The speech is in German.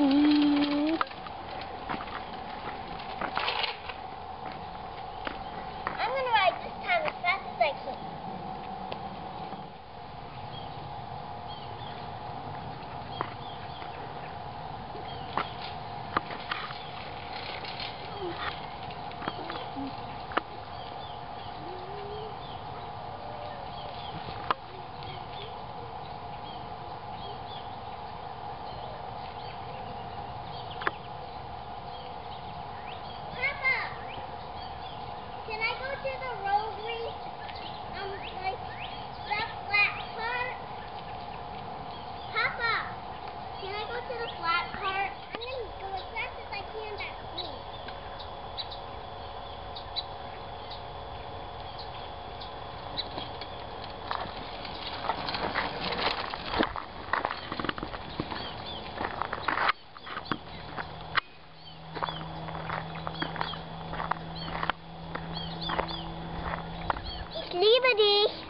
Ooh. liebe dich.